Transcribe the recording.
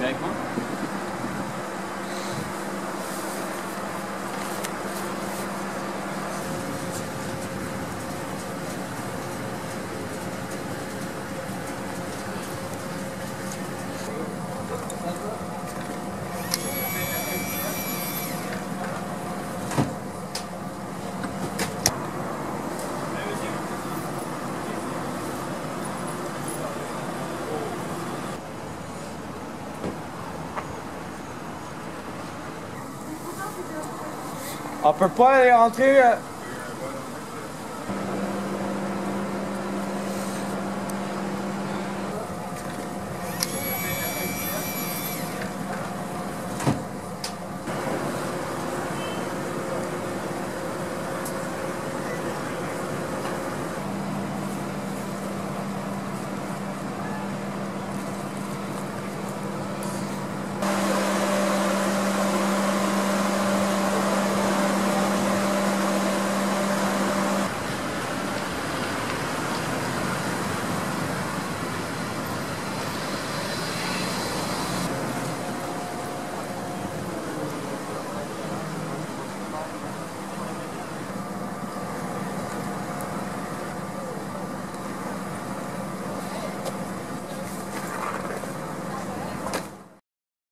Merkmal. A përpoj e rëntri? Poj e rëntri.